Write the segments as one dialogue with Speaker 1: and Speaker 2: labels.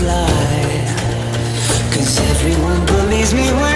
Speaker 1: lie. Cause everyone believes me when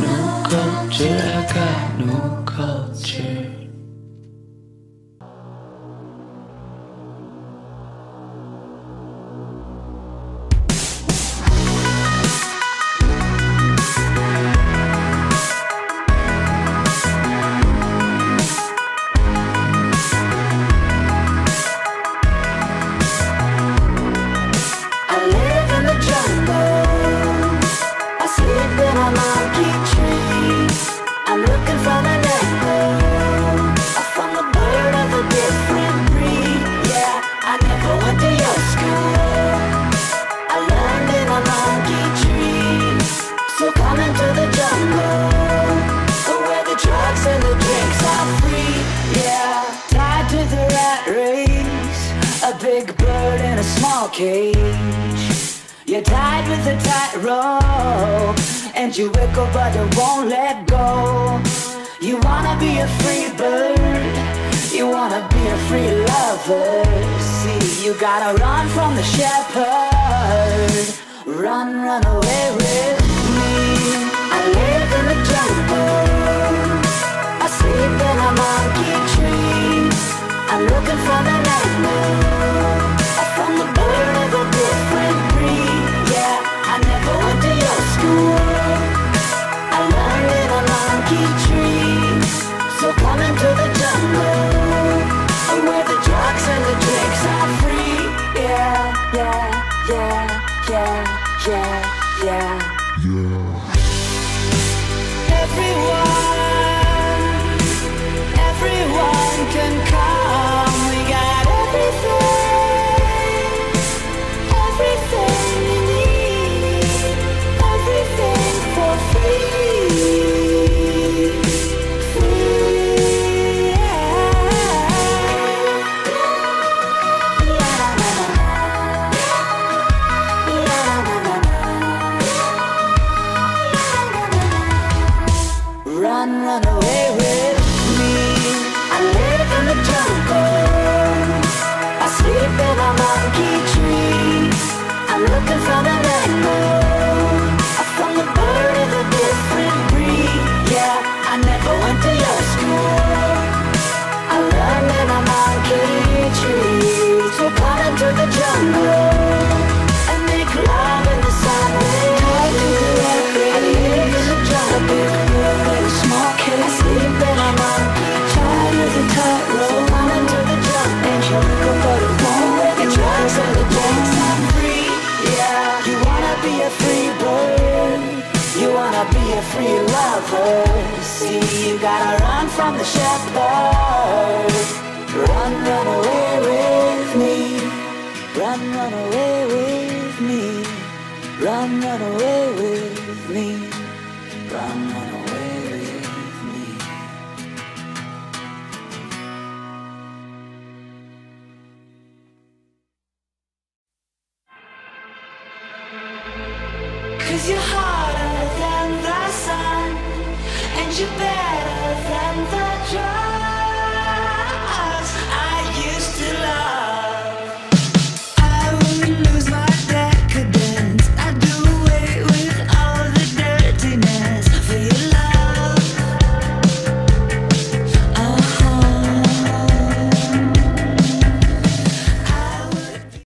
Speaker 1: no culture, I got no culture. Cage. You're tied with a tight rope, and you wiggle but you won't let go. You wanna be a free bird, you wanna be a free lover. See, you gotta run from the shepherd. Run, run away with me. I live in the jungle. I sleep in a monkey tree. I'm looking for the animal. Free lover. See, you gotta run from the shepherd. Run, run away with me. Run, run away with me. Run, run away with me. Run, run away with me. Cause you're hotter you better.